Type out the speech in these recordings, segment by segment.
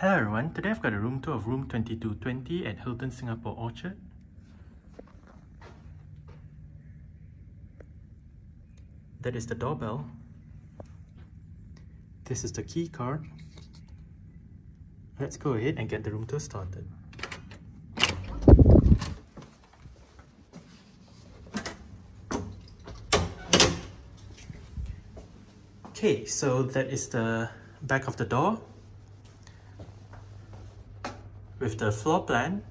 Hello everyone, today I've got a room tour of room 2220 at Hilton Singapore Orchard. That is the doorbell. This is the key card. Let's go ahead and get the room tour started. Okay, so that is the back of the door with the floor plan.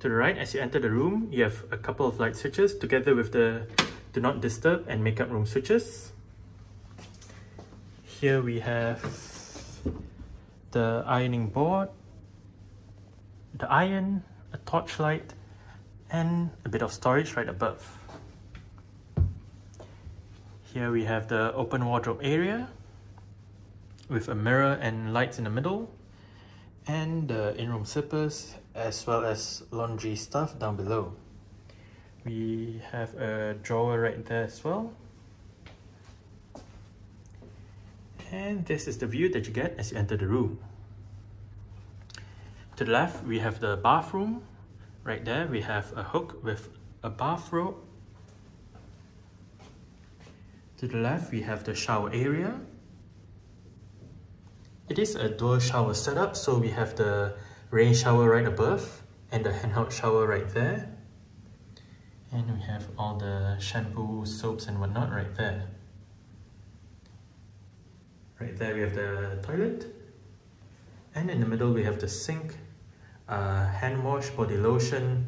To the right, as you enter the room, you have a couple of light switches together with the do not disturb and makeup room switches. Here we have the ironing board, the iron, a torchlight, and a bit of storage right above. Here we have the open wardrobe area with a mirror and lights in the middle and the in-room slippers as well as laundry stuff down below. We have a drawer right there as well. And this is the view that you get as you enter the room. To the left, we have the bathroom. Right there, we have a hook with a bathrobe. To the left, we have the shower area it is a dual shower setup, so we have the rain shower right above and the handheld shower right there. And we have all the shampoo, soaps and whatnot right there. Right there we have the toilet. And in the middle we have the sink, uh, hand wash, body lotion,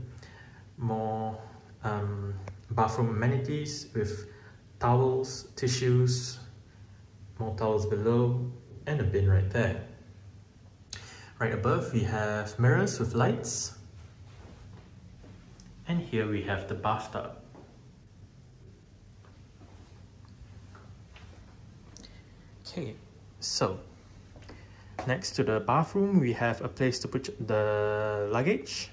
more um, bathroom amenities with towels, tissues, more towels below, and a bin right there. Right above we have mirrors with lights. And here we have the bathtub. Okay, so next to the bathroom we have a place to put the luggage.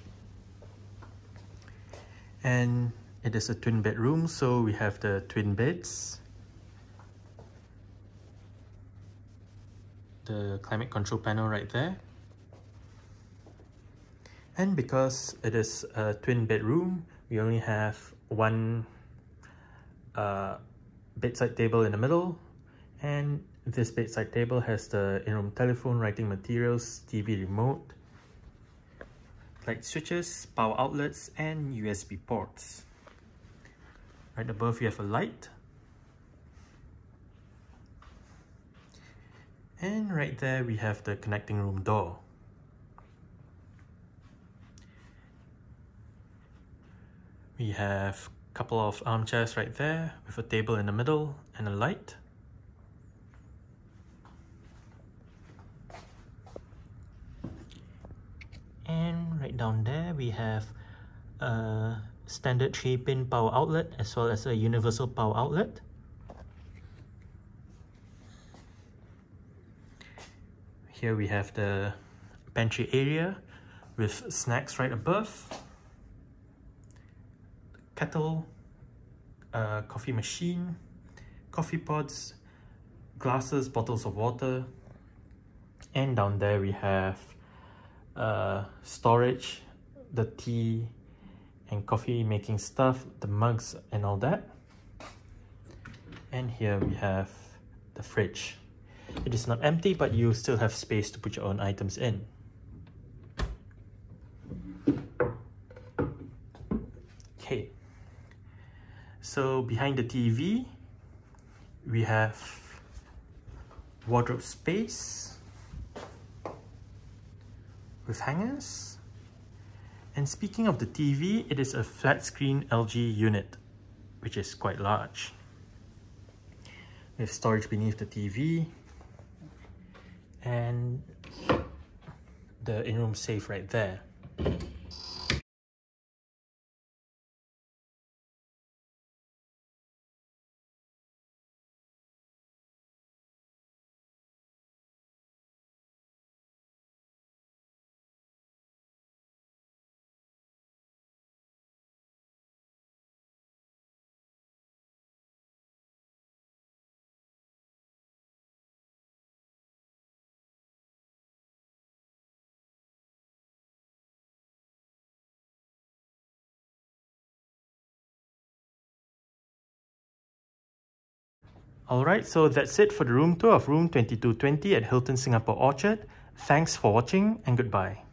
And it is a twin bedroom, so we have the twin beds. The climate control panel right there. And because it is a twin bedroom, we only have one uh, bedside table in the middle. And this bedside table has the in-room telephone, writing materials, TV remote, light switches, power outlets, and USB ports. Right above, you have a light And right there we have the connecting room door. We have a couple of armchairs right there with a table in the middle and a light. And right down there we have a standard 3-pin power outlet as well as a universal power outlet. Here we have the pantry area with snacks right above, kettle, a coffee machine, coffee pods, glasses, bottles of water, and down there we have uh, storage, the tea and coffee making stuff, the mugs and all that. And here we have the fridge. It is not empty, but you still have space to put your own items in. Okay, so behind the TV, we have wardrobe space with hangers. And speaking of the TV, it is a flat screen LG unit, which is quite large. With storage beneath the TV, and the in-room safe right there. Alright, so that's it for the room tour of room 2220 at Hilton Singapore Orchard. Thanks for watching and goodbye.